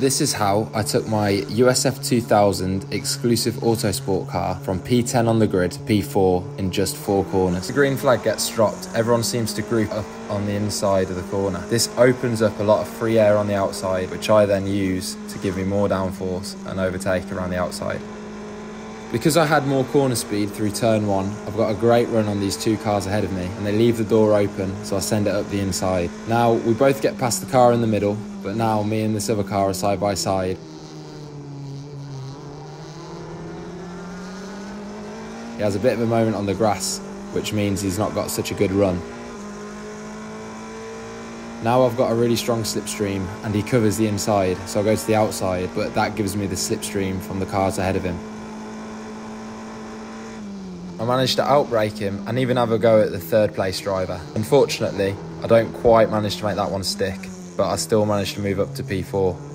This is how I took my USF 2000 exclusive Autosport car from P10 on the grid to P4 in just four corners. The green flag gets dropped, everyone seems to group up on the inside of the corner. This opens up a lot of free air on the outside, which I then use to give me more downforce and overtake around the outside. Because I had more corner speed through turn one, I've got a great run on these two cars ahead of me and they leave the door open so I send it up the inside. Now we both get past the car in the middle, but now me and this other car are side by side. He has a bit of a moment on the grass, which means he's not got such a good run. Now I've got a really strong slipstream and he covers the inside, so I go to the outside, but that gives me the slipstream from the cars ahead of him. I managed to outbrake him and even have a go at the third place driver. Unfortunately, I don't quite manage to make that one stick, but I still managed to move up to P4.